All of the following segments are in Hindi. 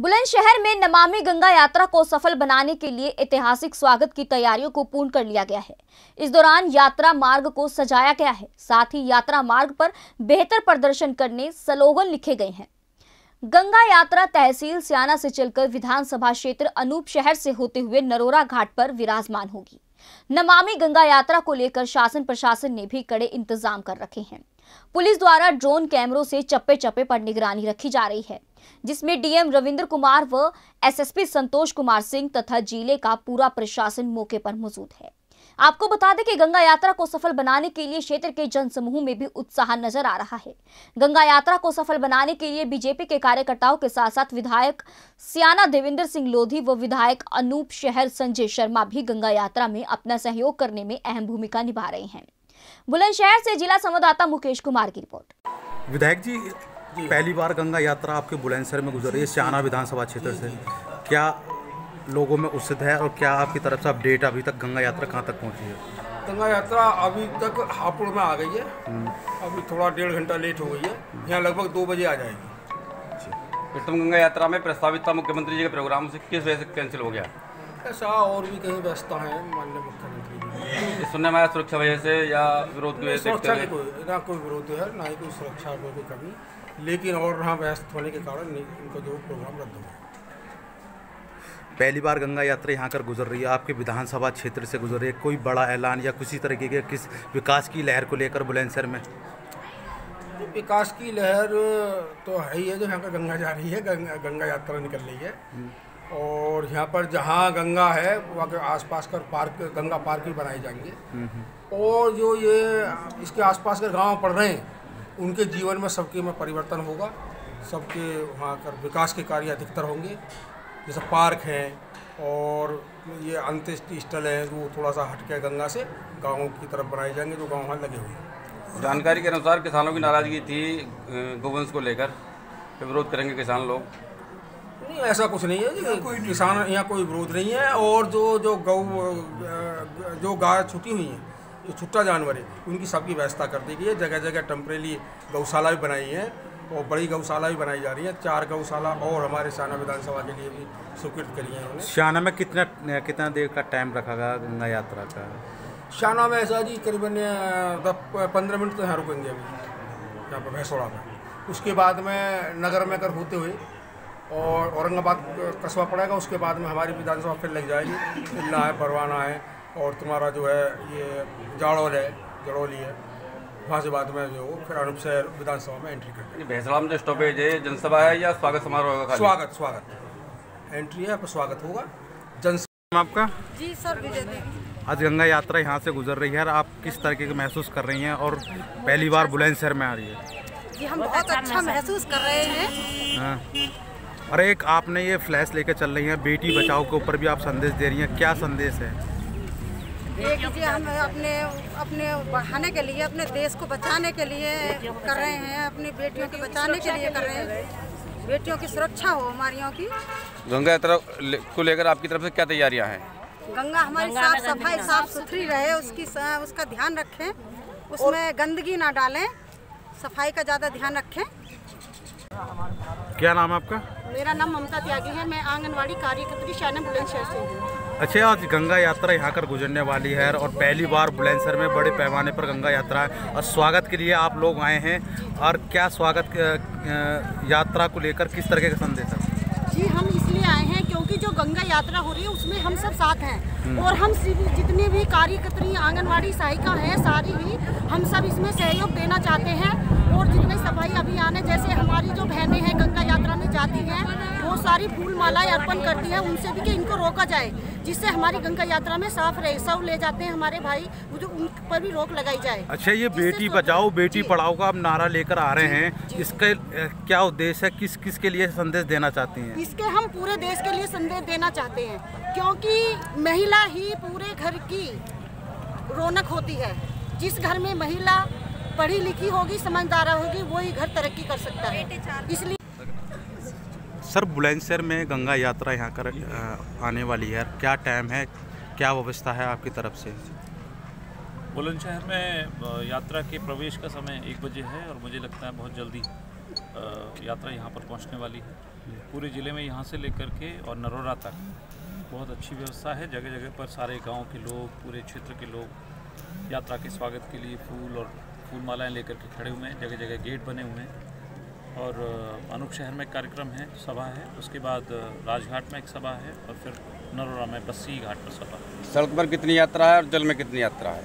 बुलंदशहर में नमामि गंगा यात्रा को सफल बनाने के लिए ऐतिहासिक स्वागत की तैयारियों को पूर्ण कर लिया गया है। इस दौरान यात्रा मार्ग को सजाया गया है, साथ ही यात्रा मार्ग पर बेहतर प्रदर्शन करने स्लोगन लिखे गए हैं। गंगा यात्रा तहसील सियाना से चलकर विधानसभा क्षेत्र अनूप शहर से होते हुए नरोरा घाट पर विराजमान होगी। नमामि गंगा यात्रा को लेकर शासन प्रशासन ने भी कड़े इंतज़ाम कर रखे हैं। पुलिस द्वारा ड्रोन कैमरों से चप्पे चप्पे पर निगरानी रखी जा रही है, जिसमें डीएम रविंद्र कुमार व एसएसपी संतोष कुमार सिंह तथा ज़िले का पूरा प्रशासन मौके पर मौजूद है। आपको बता दें कि गंगा यात्रा को सफल बनाने के लिए क्षेत्र के जनसमूह में भी उत्साह नज़र आ रहा है। गंगा यात्रा को सफल बनाने के लिए बीजेपी के कार्यकर्ताओं के साथ साथ विधायक सियाना देवेंद्र सिंह लोधी व विधायक अनूप शहर संजय शर्मा भी गंगा यात्रा में अपना सहयोग करने में अहम भूमिका निभा रहे हैं। बुलंदशहर से जिला संवाददाता मुकेश कुमार की रिपोर्ट। विधायक जी पहली बार गंगा यात्रा आपके बुलंदशहर में गुजर रही है सियाना विधानसभा क्षेत्र से। क्या लोगों में उत्सित है और क्या आपकी तरफ़ से अपडेट अभी तक गंगा यात्रा कहाँ तक पहुँची है? गंगा यात्रा अभी तक हापुड़ में आ गई है। अभी थोड़ा डेढ़ घंटा लेट हो गई है। यहाँ लगभग दो बजे आ जाएगी। उत्तम गंगा यात्रा में प्रस्तावित था मुख्यमंत्री जी के प्रोग्राम से किस वजह से कैंसिल हो गया? ऐसा और भी कहीं व्यवस्था है माननीय मुख्यमंत्री। सुनने में आया सुरक्षा वजह से या विरोध की वजह से सुरक्षा की कोई ना कोई विरोध है ना ही कोई सुरक्षा में कोई कमी। लेकिन और यहाँ व्यस्त होने के कारण उनका जो प्रोग्राम रद्द हो गया। पहली बार गंगा यात्रा यहाँ कर गुजर रही है। आपके विधानसभा क्षेत्र से गुजर रही है। कोई बड़ा ऐलान या किसी तरीके के किस विकास की लहर को लेकर बुलंदशहर में? तो विकास की लहर तो है ही है जो यहाँ का गंगा जा रही है गंगा, गंगा यात्रा निकल रही है। और यहाँ पर जहाँ गंगा है वहाँ के आसपास कर पार्क गंगा पार्क भी बनाए जाएँगे। और जो ये इसके आसपास के गाँव पड़ रहे हैं उनके जीवन में सबके में परिवर्तन होगा। सबके वहाँ कर विकास के कार्य अधिकतर होंगे। जैसे पार्क हैं और ये अंत्येष्टि स्थल हैं वो थोड़ा सा हटके गंगा से गाँवों की तरफ़ बनाए जाएँगे जो गाँव वहाँ लगे हुए हैं। जानकारी के अनुसार किसानों की नाराज़गी थी गोवंश को लेकर। विरोध करेंगे किसान लोग। नहीं ऐसा कुछ नहीं है जी। कोई किसान यहाँ कोई विरोध नहीं है। और जो जो गौ जो गाय छुटी हुई हैं जो छुट्टा जानवर है उनकी सबकी व्यवस्था कर दी गई है। जगह जगह टेम्परेली गौशाला भी बनाई है और बड़ी गौशाला भी बनाई जा रही है। चार गौशाला और हमारे साना विधानसभा के लिए भी स्वीकृत करी है उन्होंने सियाना में कितना कितना देर का टाइम रखा गया गंगा यात्रा का? शाना में ऐसा जी करीबन दस पंद्रह मिनट तो यहाँ रुकेंगे अभी। यहाँ पर भैंसोड़ा में। उसके बाद में नगर में अगर होते हुए और औरंगाबाद कस्बा पड़ेगा उसके बाद में हमारी विधानसभा फिर लग जाएगी। किला है परवाना है और तुम्हारा जो है ये जाड़ौल है जड़ौली है वहाँ से बाद में जो फिर अनूप शहर विधानसभा में एंट्री करते जो स्टॉपेज है जनसभा है या स्वागत समारोह होगा स्वागत स्वागत। एंट्री है पर स्वागत होगा। जनसभा आपका? जी सर विजय आज गंगा यात्रा यहाँ से गुजर रही है और आप किस तरीके के महसूस कर रही हैं और पहली बार बुलंदशहर में आ रही है? जी हम बहुत अच्छा महसूस कर रहे हैं। हाँ। और एक आपने ये फ्लैश लेकर चल रही हैं बेटी बचाओ के ऊपर भी आप संदेश दे रही हैं क्या संदेश है? ये कीजिए हम अपने अपने बढ़ाने के लिए अपने देश को बचाने के लिए कर रहे हैं अपनी बेटियों को बचाने के लिए कर रहे हैं। बेटियों की सुरक्षा हो हमारियों की। गंगा यात्रा ले- को लेकर आपकी तरफ़ से क्या तैयारियाँ हैं? गंगा हमारी साफ़ सफ़ाई साफ़ सुथरी रहे उसकी उसका ध्यान रखें उसमें गंदगी ना डालें सफ़ाई का ज़्यादा ध्यान रखें। क्या नाम है आपका? मेरा नाम ममता त्यागी है मैं आंगनवाड़ी कार्यकर्त्री शाना बुलंदशहर से हूँ। अच्छा आज गंगा यात्रा यहाँ कर गुजरने वाली है और पहली बार बुलंदशहर में बड़े पैमाने पर गंगा यात्रा है। और स्वागत के लिए आप लोग आए हैं और क्या स्वागत यात्रा को लेकर किस तरह का संदेश है? जी हम इसलिए आए हैं क्योंकि जो गंगा यात्रा हो रही है उसमें हम सब साथ हैं। और हम जितने भी कार्यकर्त्री आंगनवाड़ी सहायिका हैं सारी ही हम सब इसमें सहयोग देना चाहते हैं। और जितने सफ़ाई अभियान है जैसे हमारी जो बहनें हैं गंगा यात्रा में जाती हैं वो सारी फूल मालाएँ अर्पण करती हैं उनसे भी कि इनको रोका जाए जिससे हमारी गंगा यात्रा में साफ़ रहे सब ले जाते हैं हमारे भाई वो जो उन पर भी रोक लगाई जाए। अच्छा ये बेटी बचाओ बेटी पढ़ाओ का आप नारा लेकर आ रहे हैं इसका क्या उद्देश्य है? किस किस के लिए संदेश देना चाहती हैं? इसके हम पूरे देश के लिए संदेश देना चाहते हैं क्योंकि महिला ही पूरे घर की रौनक होती है। जिस घर में महिला पढ़ी लिखी होगी समझदार होगी वही घर तरक्की कर सकता है। इसलिए सर बुलंदशहर में गंगा यात्रा यहाँ कर आने वाली है। क्या टाइम है? क्या व्यवस्था है आपकी तरफ़ से? बुलंदशहर में यात्रा के प्रवेश का समय एक बजे है और मुझे लगता है बहुत जल्दी यात्रा यहाँ पर पहुँचने वाली है। पूरे ज़िले में यहाँ से लेकर के और नरोरा तक बहुत अच्छी व्यवस्था है। जगह जगह पर सारे गाँव के लोग पूरे क्षेत्र के लोग यात्रा के स्वागत के लिए फूल और फूल मालाएँ लेकर के खड़े हुए हैं जगह जगह गेट बने हुए हैं। और अनूप शहर में एक कार्यक्रम है सभा है। उसके बाद राजघाट में एक सभा है और फिर नरोरा में बस्सी घाट पर सभा है। सड़क पर कितनी यात्रा है और जल में कितनी यात्रा है?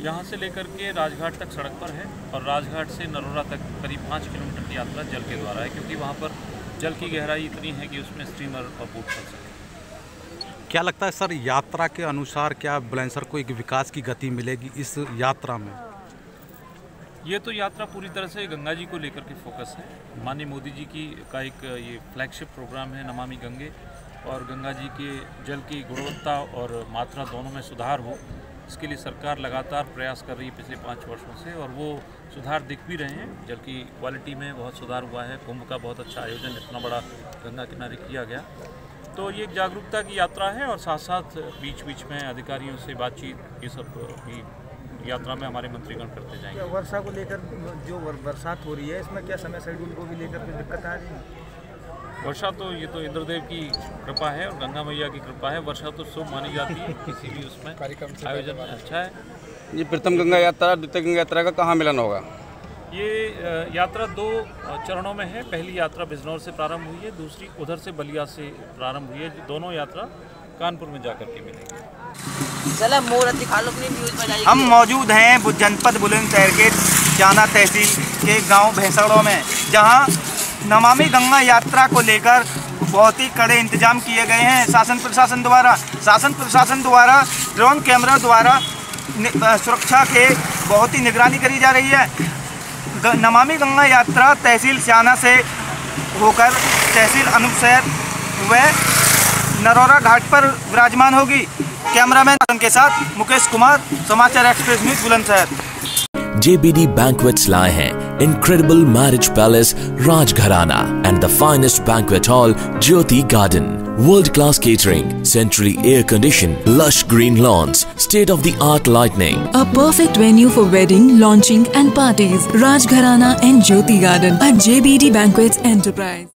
यहाँ से लेकर के राजघाट तक सड़क पर है और राजघाट से नरोरा तक करीब पाँच किलोमीटर की यात्रा जल के द्वारा है क्योंकि वहाँ पर जल की गहराई इतनी है कि उसमें स्टीमर और बोट चल सके। क्या लगता है सर यात्रा के अनुसार क्या बुलंदशहर को एक विकास की गति मिलेगी इस यात्रा में? ये तो यात्रा पूरी तरह से गंगा जी को लेकर के फोकस है। माननीय मोदी जी की का एक, ये फ्लैगशिप प्रोग्राम है नमामि गंगे और गंगा जी के जल की गुणवत्ता और मात्रा दोनों में सुधार हो, इसके लिए सरकार लगातार प्रयास कर रही है पिछले पाँच वर्षों से और वो सुधार दिख भी रहे हैं। जल की क्वालिटी में बहुत सुधार हुआ है। कुंभ का बहुत अच्छा आयोजन इतना बड़ा गंगा किनारे किया गया। तो ये एक जागरूकता की यात्रा है और साथ साथ बीच बीच में अधिकारियों से बातचीत, ये सब भी यात्रा में हमारे मंत्रीगण करते जाएँगे। वर्षा को लेकर जो बरसात हो रही है इसमें क्या समय शेड्यूल को भी लेकर कोई दिक्कत आ रही है? वर्षा तो ये तो इंद्रदेव की कृपा है और गंगा मैया की कृपा है। वर्षा तो शुभ मानी जाती है किसी भी उसमें। कार्यक्रम आयोजन अच्छा है। ये प्रथम गंगा यात्रा द्वितीय गंगा यात्रा का कहाँ मिलन होगा? ये यात्रा दो चरणों में है। पहली यात्रा बिजनौर से प्रारंभ हुई है दूसरी उधर से बलिया से प्रारंभ हुई है। दोनों यात्रा कानपुर में जाकर के मिलेंगी। हम मौजूद हैं जनपद बुलंदशहर के जाना तहसील के गाँव भैंसड़ों में, जहाँ नमामि गंगा यात्रा को लेकर बहुत ही कड़े इंतज़ाम किए गए हैं। शासन प्रशासन द्वारा, शासन प्रशासन द्वारा, ड्रोन कैमरा द्वारा सुरक्षा के बहुत ही निगरानी करी जा रही है। नमामि गंगा यात्रा तहसील सियाना से होकर तहसील अनूपशहर व नरौरा घाट पर विराजमान होगी कैमरामैन के साथ मुकेश कुमार समाचार express news Bulandshahr JBD Banquets lie हैं incredible marriage palace Rajgharana and the finest banquet hall Jyoti Garden. World class catering, centrally air conditioned, lush green lawns, state of the art lighting. A perfect venue for wedding, launching and parties. Rajgharana and Jyoti Garden at JBD Banquets Enterprise.